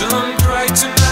done right tonight.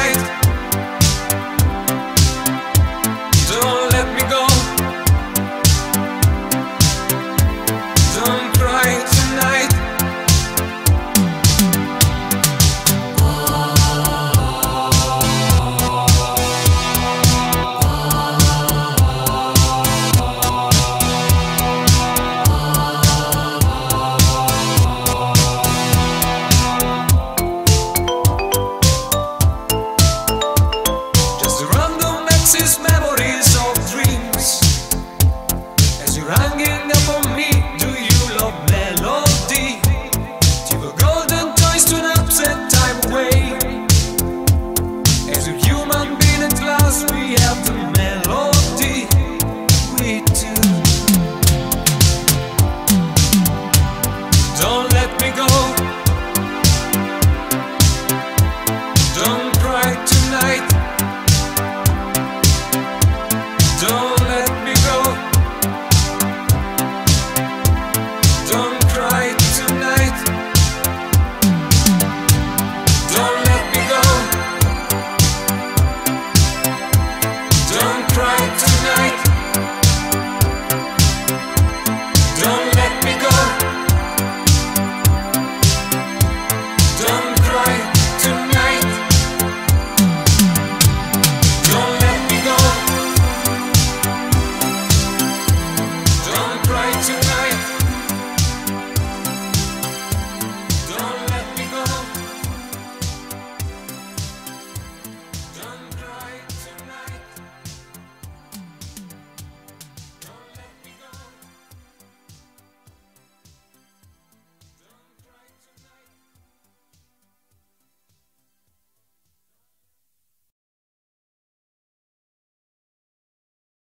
sweet.